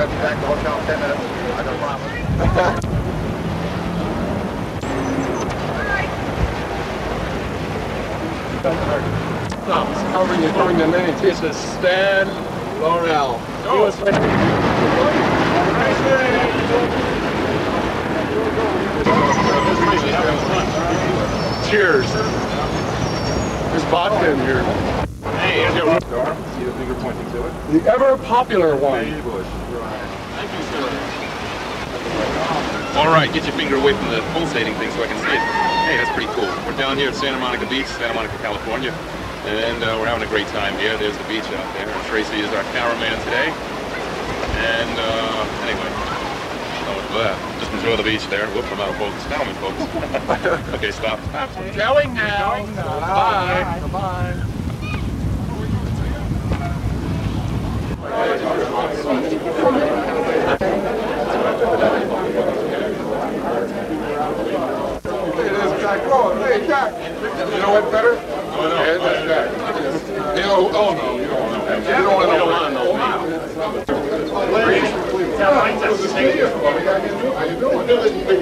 got you back to the hotel in 10 minutes. I can promise. No, it's covering, you're covering the name. This is Stan Laurel. He was Cheers. There's vodka in here. Hey, here's your See the finger pointing to it? The ever popular one. Bush. Thank you, sir. All right, get your finger away from the pulsating thing so I can see it. Hey, that's pretty cool. We're down here at Santa Monica Beach, Santa Monica, California, and uh, we're having a great time here. There's the beach out there. And Tracy is our cameraman today. And uh, anyway. Just enjoy the beach there. Whoop, I'm out of focus. Now I'm in focus. okay, stop. Going now. Bye. Bye. Hey, there's Jack. Hey, Jack. You know what better? Oh, no. Yeah, that's Jack. You know, oh no, you don't know. You don't want to know. want to know me. How you doing? Would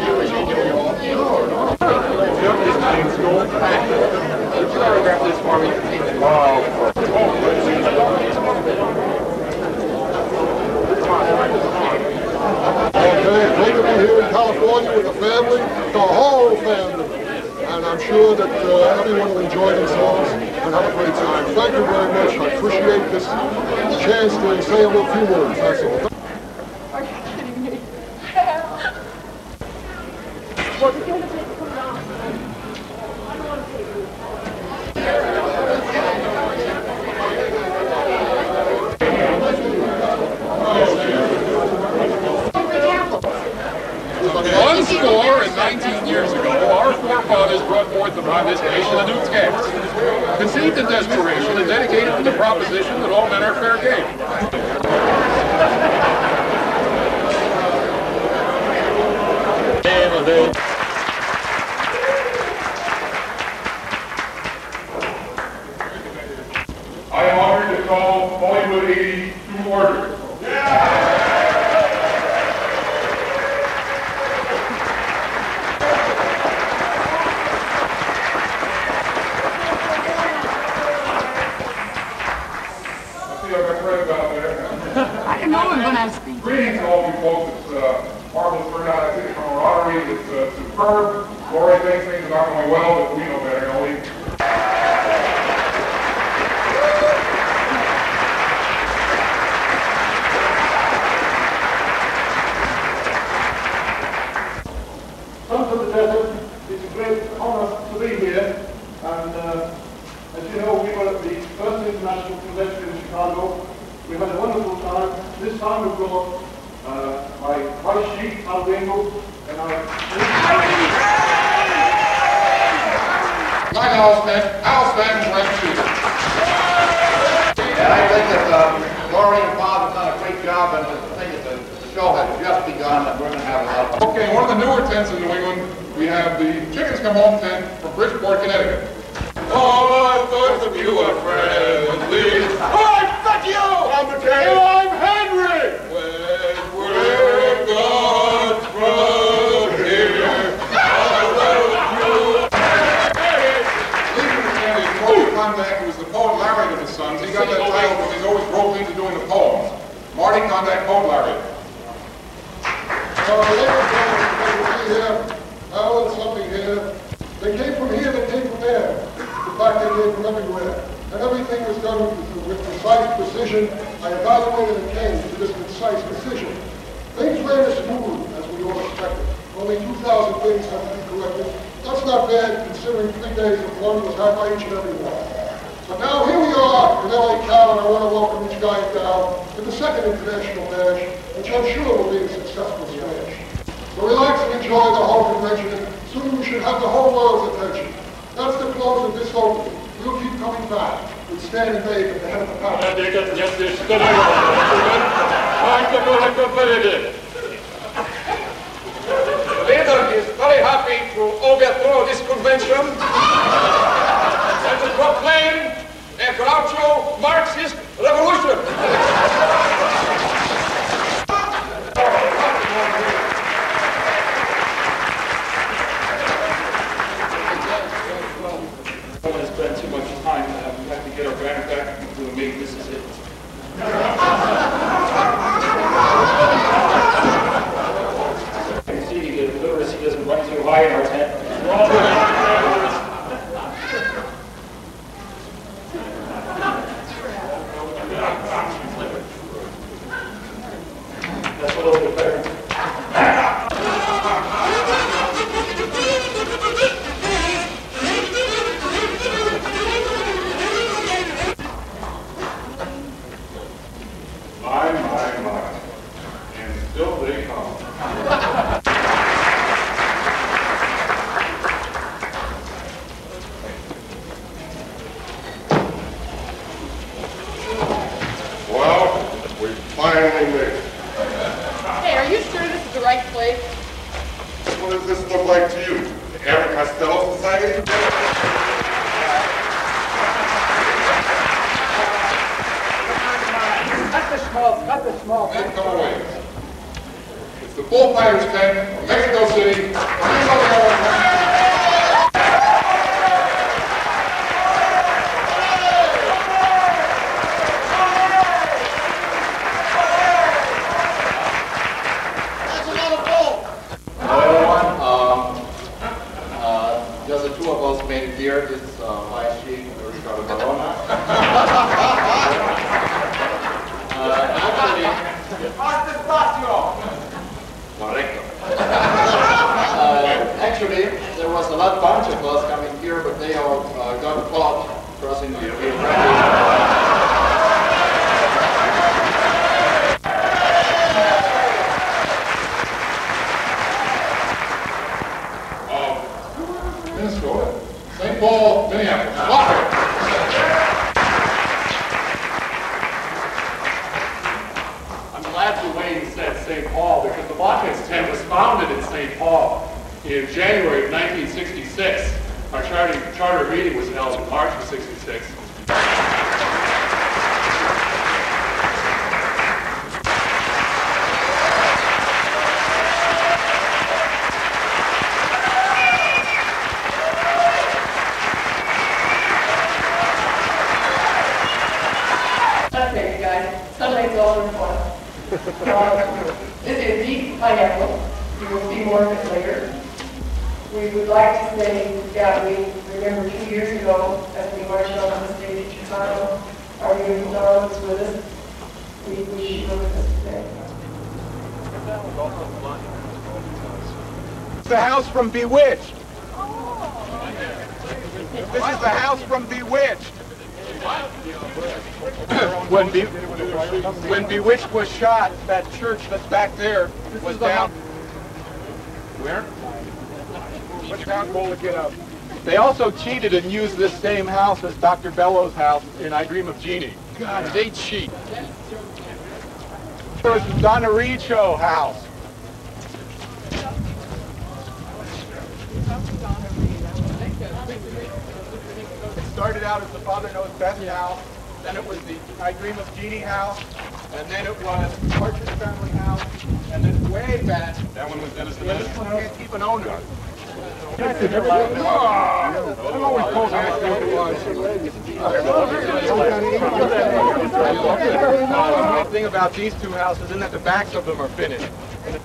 you autograph this for me? Okay, be here in California with the family, the whole family. I'm sure that uh, everyone will enjoy themselves and have a great time. Thank you very much. I appreciate this chance to say a little few words. That's all. One score and 19 years ago, our forefathers brought forth upon this nation a new task, conceived in desperation and dedicated to the proposition that all men are fair game. I am honored to call Hollywood 80 to order. I see I've got friends out there. I didn't know we were going to have speech. Greetings to all you folks. It's uh, marvelous for out. I think the camaraderie is uh, superb. Lori thinks things are not going well, but we know better, don't we? Sons of the Desert, it's a great honor to be here. And uh, as you know, we were at the first international convention in Chicago. We had a wonderful time. This time we brought uh, my vice chief, Al Wingo, and our... Like Al Stan, Al Stanton's right shooter. And I think that uh, Lori and Bob have done a great job, and I think the, the show has just begun, and we're going to have a lot of fun. Okay, one of the newer tents in New England, we have the Chickens Come Home tent from Bridgeport, Connecticut. All I thought of you were friendly. Hi, fuck you! I'm McKay. I'm Poet laureate. Uh, ladies and gentlemen, great here. Al and something here. They came from here, they came from there. In fact, they came from everywhere. And everything was done with, precise precision. I evaluated and came to this precise precision. Things ran as smooth as we all expected. Only 2,000 things had to be corrected. That's not bad considering three days of fun was had by each and every one. But now here we are in LA Cal, and I want to welcome each guy down to the second international match, which I'm sure will be a successful smash. So relax and enjoy the whole convention, soon we should have the whole world's attention. That's the close of this opening. We'll keep coming back and Dave at the head of the pack. The leader is very happy to overthrow this convention. Groucho Marxist revolution. I don't want to spend too much time. Uh, we have to get our banner back to the main. This is it. You see, the literacy doesn't run too high in our tent. That's does this look like to you? The Abbott Costello Society? Cut the smoke, cut the smoke. Then come away. It's the Bullfighters tent from Mexico City. Hello everyone. Um, uh, just the two of us made it here. This is uh, my chief, Ricardo Barona. uh, actually, correcto. Uh, actually, there was a lot bunch of us coming here, but they all uh, got caught crossing the Rio Minnesota. St. Paul, Minneapolis. I'm glad Duane said St. Paul because the Blockheads tent was founded in St. Paul in January of 1966. Our charter, charter meeting was held in March of 66. Okay, guys, Sunday's all in fun. Um, This is deep pineapple. You will see more of it later. We would like to say that we remember two years ago, as we marched on the stage in Chicago, our dear Don was with us. We wish he were with us today. The house from Bewitched. This is the house from Bewitched. When, Be- when Bewitched was shot, that church that's back there was down. Where? What's down Golikin They also cheated and used this same house as Dr. Bellows' house in I Dream of Jeannie. God, they cheat. There was Donna show house. It started out as the Father Knows Best house, then it was the I Dream of Jeannie house, and then it was Partridge Family house, and then way back, That one was Dennis the this one can't keep an owner. The thing about these two houses isn't that the backs of them are finished. Hey,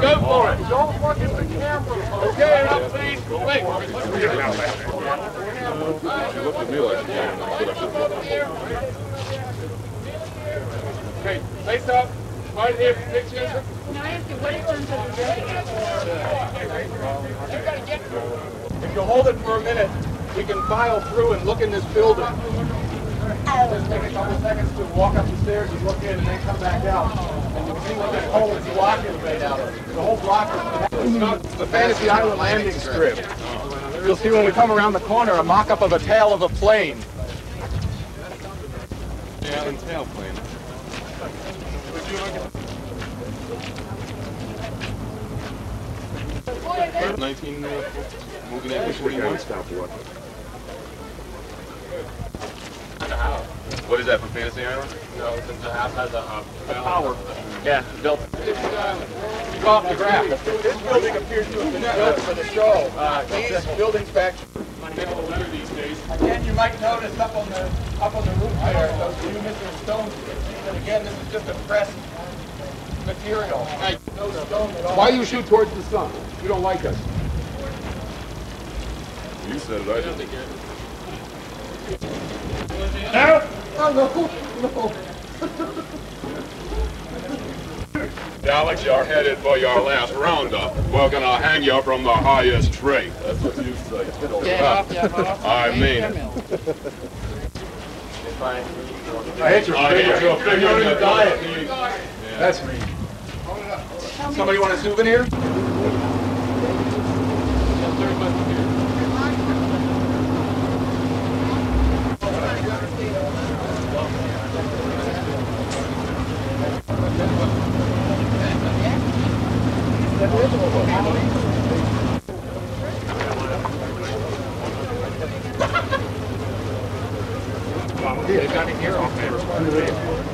go for it. Don't look at the camera. Okay, please, wait. Okay, face up. Right here, pictures. Can I ask you, what is If you hold it for a minute, we can file through and look in this building. Just take a couple seconds to walk up the stairs and look in and then come back out. And you can see what this whole block is made out of. The whole block is it's the Fantasy Island landing strip. You'll see when we come around the corner a mock-up of a tail of a plane. Yeah, and tailplane. Nineteen, uh, moving at forty-one. What is that from Fantasy Island? No, the house has a, a tower. Yeah, built. It's off the graph. This building appears to have been built for the show. Uh, these buildings back. Again, you might notice up on the up on the roof there, those few missing stones. But again, this is just a pressed material. No stone at all. Why you shoot towards the sun? You don't like us. You said it, I didn't. Oh, no. No. Alex, you're headed for your last roundup. We're gonna hang you from the highest tree. That's what you say. I mean it. I hate your I hate your finger in the diet. That's me. Somebody want a souvenir? They've got it here on there.